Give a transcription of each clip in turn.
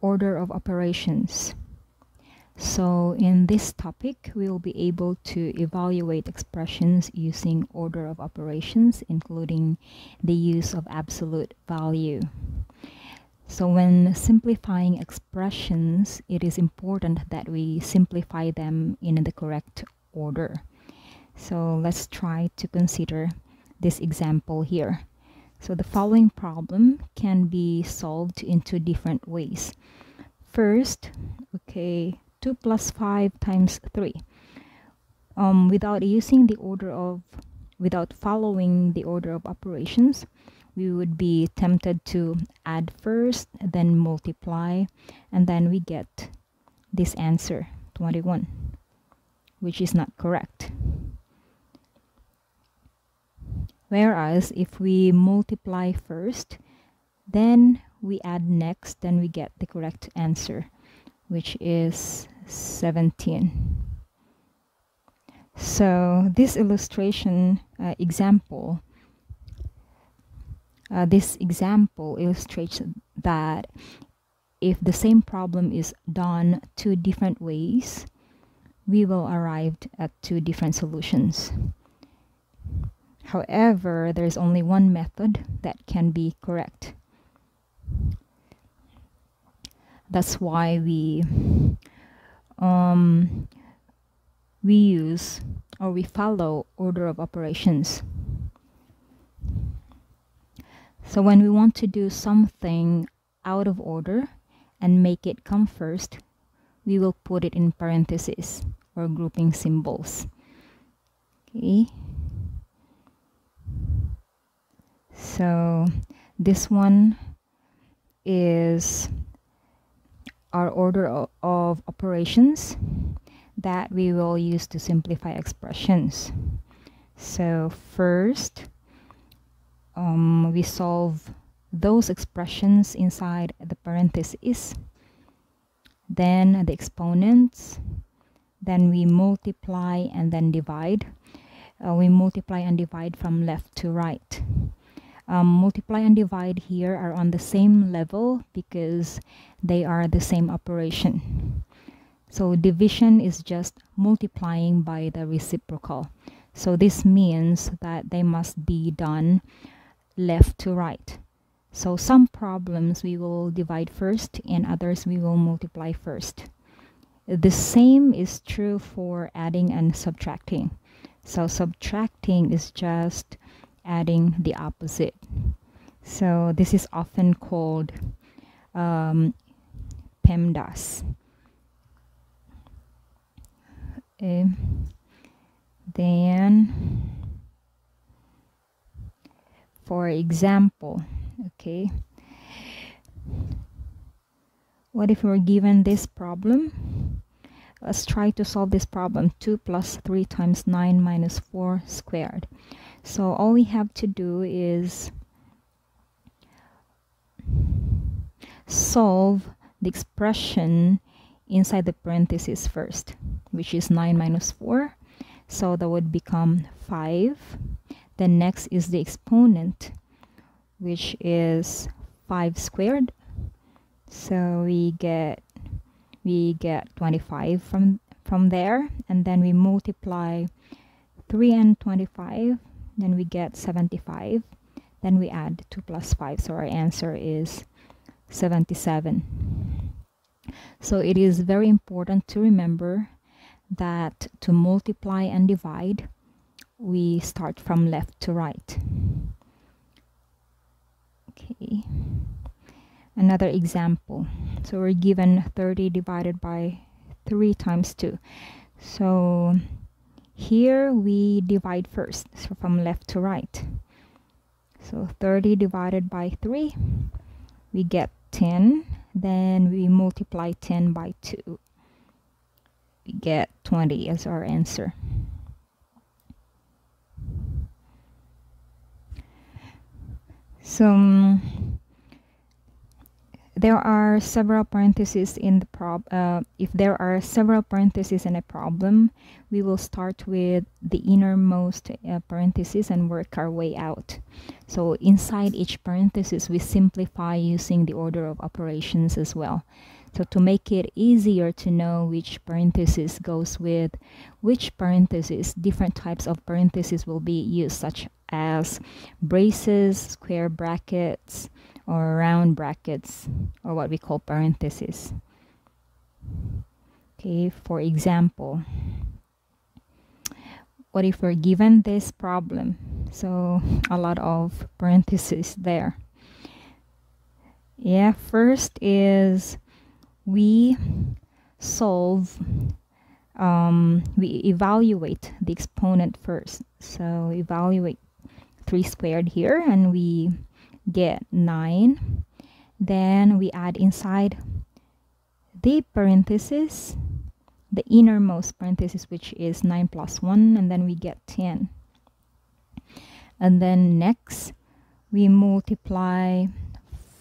order of operations. So in this topic, we will be able to evaluate expressions using order of operations, including the use of absolute value. So when simplifying expressions, it is important that we simplify them in the correct order. So let's try to consider this example here. So the following problem can be solved in two different ways. First, okay, 2 plus 5 times 3. Um, without using the order of, without following the order of operations, we would be tempted to add first, then multiply, and then we get this answer, 21, which is not correct. Whereas if we multiply first, then we add next, then we get the correct answer, which is 17. So this illustration uh, example, uh, this example illustrates that if the same problem is done two different ways, we will arrive at two different solutions. However, there is only one method that can be correct. That's why we um, we use or we follow order of operations. So when we want to do something out of order and make it come first, we will put it in parentheses or grouping symbols. Okay. So this one is our order of operations that we will use to simplify expressions. So first, um, we solve those expressions inside the parentheses, then the exponents, then we multiply and then divide. Uh, we multiply and divide from left to right um, multiply and divide here are on the same level because they are the same operation. So division is just multiplying by the reciprocal. So this means that they must be done left to right. So some problems we will divide first and others we will multiply first. The same is true for adding and subtracting. So subtracting is just adding the opposite. So this is often called um, PEMDAS. Okay. Then, for example, okay, what if we're given this problem? Let's try to solve this problem. 2 plus 3 times 9 minus 4 squared. So all we have to do is solve the expression inside the parentheses first, which is 9 minus 4. So that would become 5. Then next is the exponent, which is 5 squared. So we get we get 25 from from there and then we multiply 3 and 25 then we get 75 then we add 2 plus 5 so our answer is 77 so it is very important to remember that to multiply and divide we start from left to right. Okay. Another example. So we're given 30 divided by 3 times 2 so here we divide first, so from left to right. So 30 divided by 3, we get 10. Then we multiply 10 by 2. We get 20 as our answer. So, there are several parentheses in the prob uh, if there are several parentheses in a problem we will start with the innermost uh, parenthesis and work our way out. So inside each parenthesis we simplify using the order of operations as well. So to make it easier to know which parenthesis goes with which parenthesis different types of parentheses will be used such as braces square brackets or round brackets or what we call parentheses. Okay, for example, what if we're given this problem? So a lot of parentheses there. Yeah, first is we solve, um, we evaluate the exponent first. So evaluate 3 squared here and we get 9 then we add inside the parenthesis the innermost parenthesis which is 9 plus 1 and then we get 10 and then next we multiply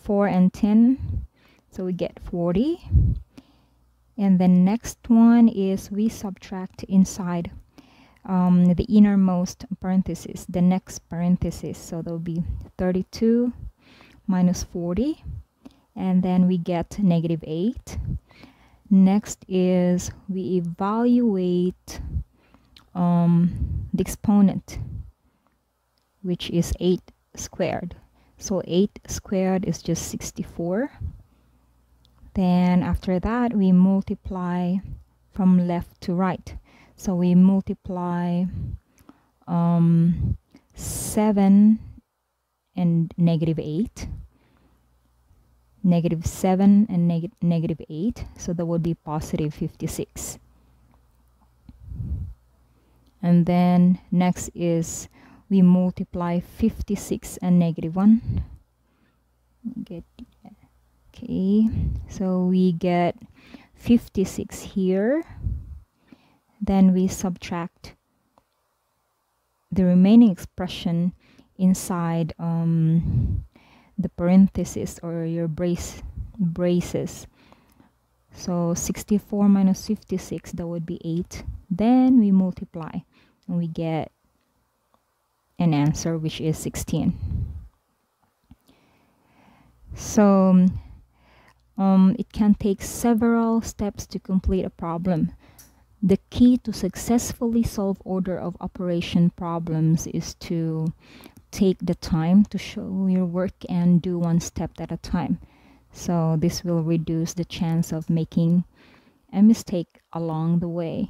4 and 10 so we get 40 and the next one is we subtract inside um, the innermost parenthesis, the next parenthesis. So there will be 32 minus 40 and then we get negative 8. Next is we evaluate um, the exponent which is 8 squared. So 8 squared is just 64. Then after that we multiply from left to right. So we multiply um, 7 and negative 8. Negative 7 and neg negative 8. So that would be positive 56. And then next is we multiply 56 and negative 1. Get okay, so we get 56 here then we subtract the remaining expression inside um, the parenthesis or your brace braces. So 64 minus 56 that would be 8 then we multiply and we get an answer which is 16 so um, it can take several steps to complete a problem the key to successfully solve order of operation problems is to take the time to show your work and do one step at a time. So this will reduce the chance of making a mistake along the way.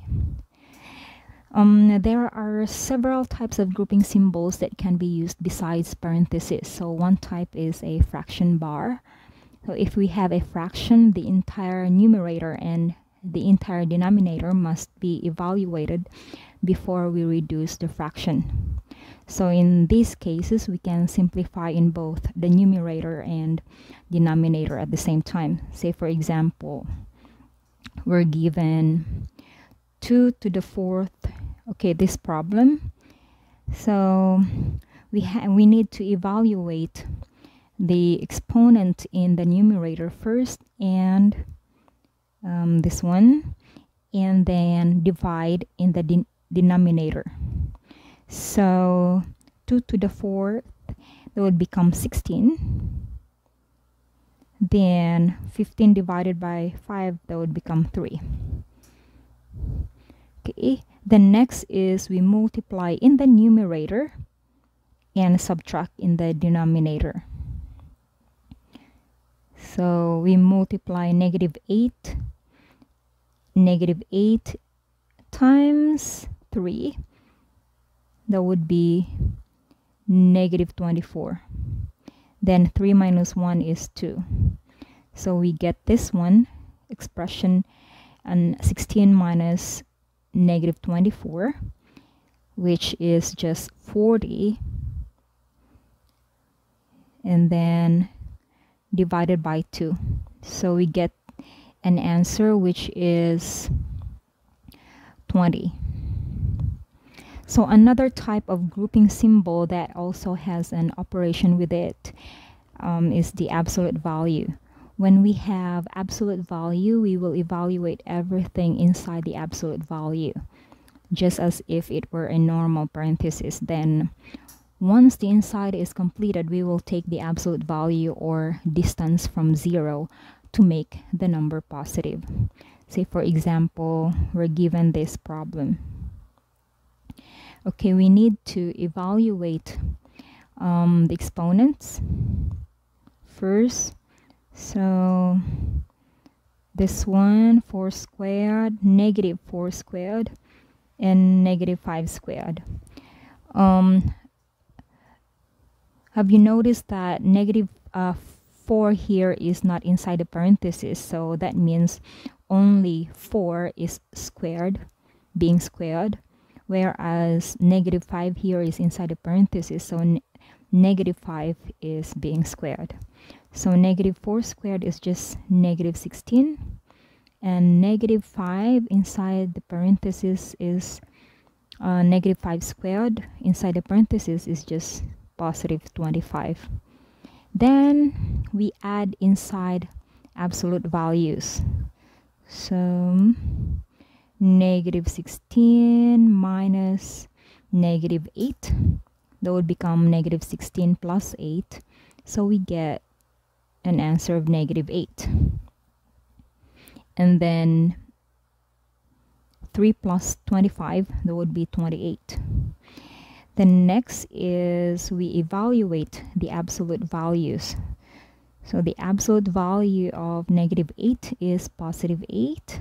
Um, there are several types of grouping symbols that can be used besides parentheses. So one type is a fraction bar. So if we have a fraction, the entire numerator and the entire denominator must be evaluated before we reduce the fraction. So in these cases, we can simplify in both the numerator and denominator at the same time. Say for example, we're given 2 to the fourth, okay, this problem. So we, have we need to evaluate the exponent in the numerator first and um, this one and then divide in the de denominator. So 2 to the 4th that would become 16 then 15 divided by 5 that would become 3 okay the next is we multiply in the numerator and subtract in the denominator. So we multiply negative 8 negative 8 times 3 that would be negative 24 then 3 minus 1 is 2 so we get this one expression and 16 minus negative 24 which is just 40 and then divided by 2 so we get an answer which is 20. So another type of grouping symbol that also has an operation with it um, is the absolute value. when we have absolute value, we will evaluate everything inside the absolute value, just as if it were a normal parenthesis. Then once the inside is completed, we will take the absolute value or distance from zero to make the number positive. Say for example, we're given this problem. Okay, we need to evaluate um, the exponents first so this one 4 squared negative 4 squared and negative 5 squared um, have you noticed that negative, uh, 4 here is not inside the parenthesis so that means only 4 is squared being squared whereas negative 5 here is inside the parenthesis so negative 5 is being squared. So negative 4 squared is just negative 16 and negative 5 inside the parenthesis is uh, negative 5 squared inside the parenthesis is just positive 25 then we add inside absolute values. So negative 16 minus negative 8 that would become negative 16 plus 8 so we get an answer of negative 8 and then 3 plus 25 that would be 28 the next is we evaluate the absolute values. So the absolute value of negative 8 is positive 8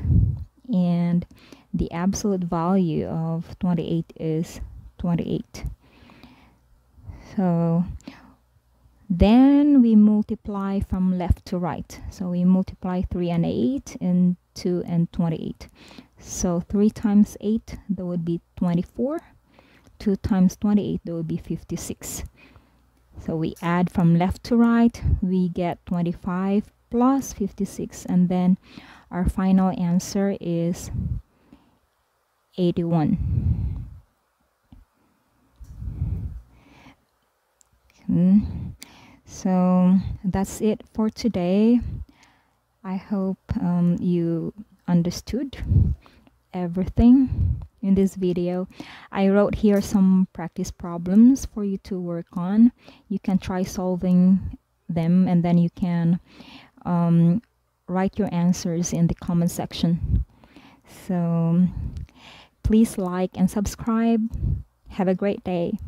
and the absolute value of 28 is 28 so then we multiply from left to right. So we multiply 3 and 8 and 2 and 28 so 3 times 8 that would be 24 2 times 28 that would be 56 so we add from left to right we get 25 plus 56 and then our final answer is 81 so that's it for today. I hope um, you understood everything in this video. I wrote here some practice problems for you to work on. You can try solving them and then you can um, write your answers in the comment section. So please like and subscribe. Have a great day